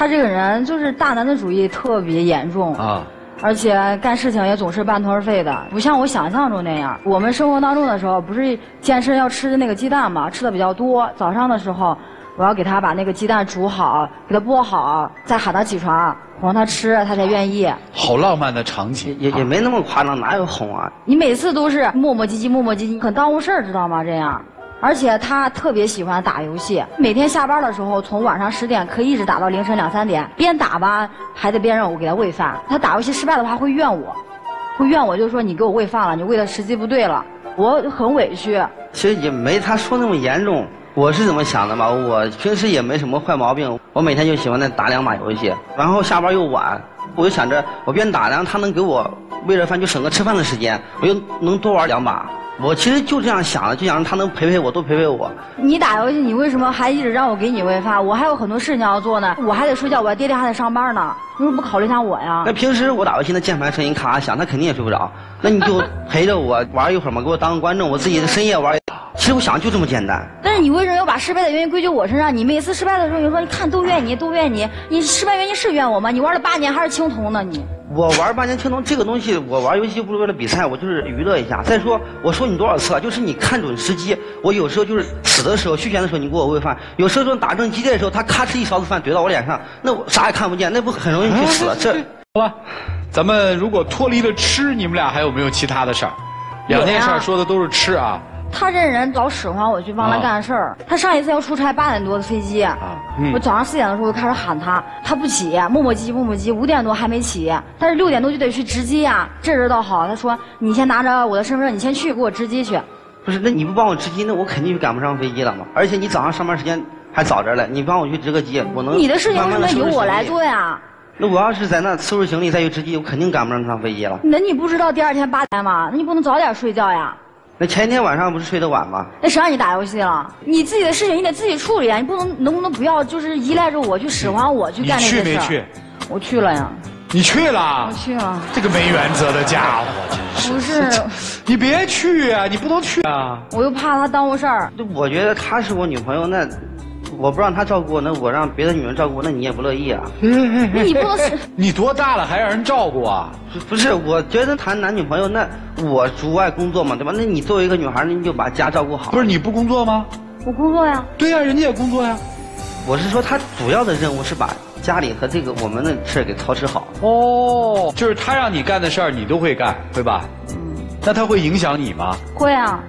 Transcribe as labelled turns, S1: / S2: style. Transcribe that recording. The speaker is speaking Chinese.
S1: 他这个人就是大男子主义特别严重啊，而且干事情也总是半途而废的，不像我想象中那样。我们生活当中的时候，不是健身要吃的那个鸡蛋嘛，吃的比较多。早上的时候，我要给他把那个鸡蛋煮好，给他剥好，再喊他起床，哄他吃，他才愿意。
S2: 好浪漫的场景，
S3: 也也没那么夸张，哪有哄啊？
S1: 你每次都是磨磨唧唧，磨磨唧唧，很耽误事儿，知道吗？这样。而且他特别喜欢打游戏，每天下班的时候，从晚上十点可以一直打到凌晨两三点，边打吧还得边让我给他喂饭。他打游戏失败的话会怨我，会怨我，就说你给我喂饭了，你喂的时机不对了，我很委屈。
S3: 其实也没他说那么严重，我是怎么想的嘛？我平时也没什么坏毛病，我每天就喜欢那打两把游戏，然后下班又晚，我就想着我边打，然后他能给我喂了饭，就省个吃饭的时间，我又能多玩两把。我其实就这样想的，就想让他能陪陪我，多陪陪我。
S1: 你打游戏，你为什么还一直让我给你喂饭？我还有很多事情要做呢，我还得睡觉，我爹爹还得上班呢。为什么不考虑一下我呀？
S3: 那平时我打游戏，那键盘声音咔咔响，他肯定也睡不着。那你就陪着我玩一会儿嘛，给我当个观众，我自己深夜玩。其实我想的就这么简单。
S1: 但是你为什么要把失败的原因归咎我身上？你每次失败的时候，你说你看都怨你，都怨你。你失败原因是怨我吗？你玩了八年还是青铜呢？你。
S3: 我玩八年青铜这个东西，我玩游戏不是为了比赛，我就是娱乐一下。再说，我说你多少次了，就是你看准时机。我有时候就是死的时候、续弦的时候，你给我喂饭；有时候打正激烈的时候，他咔哧一勺子饭怼到我脸上，那我啥也看不见，那不很容易去死？这
S2: 好吧，咱们如果脱离了吃，你们俩还有没有其他的事儿？两件事说的都是吃啊。
S1: 他这人老使唤我去帮他干事儿。他上一次要出差八点多的飞机，我早上四点的时候就开始喊他，他不起，磨磨唧唧磨磨唧，五点多还没起。但是六点多就得去值机呀。这人倒好，他说你先拿着我的身份证，你先去给我值机去。
S3: 不是，那你不帮我值机，那我肯定就赶不上飞机了嘛。而且你早上上班时间还早着嘞，你帮我去值个机，我能。
S1: 你的事情为什么由我来做呀？
S3: 那我要是在那收拾行李再去值机，我肯定赶不上趟飞机了。
S1: 那你不知道第二天八点吗？那你不能早点睡觉呀？
S3: 那前一天晚上不是睡得晚吗？
S1: 那谁让你打游戏了？你自己的事情你得自己处理啊！你不能能不能不要就是依赖着我去使唤我去干那些
S2: 事？你去没去？
S1: 我去了呀。
S2: 你去了？
S1: 我去了。
S2: 这个没原则的家伙，真
S1: 是。不是。
S2: 你别去啊！你不能去啊！
S1: 我又怕他耽误事儿。
S3: 我觉得她是我女朋友，那。我不让他照顾，那我让别的女人照顾，那你也不乐意啊？
S1: 你不是
S2: 你多大了还让人照顾啊？
S3: 不是，我觉得谈男女朋友，那我主外工作嘛，对吧？那你作为一个女孩，那你就把家照顾好。
S2: 不是你不工作吗？
S1: 我工作呀。
S2: 对呀，人家也工作呀。
S3: 我是说，他主要的任务是把家里和这个我们的事儿给操持好。
S2: 哦，就是他让你干的事儿，你都会干，对吧？嗯。那他会影响你吗？
S1: 会啊。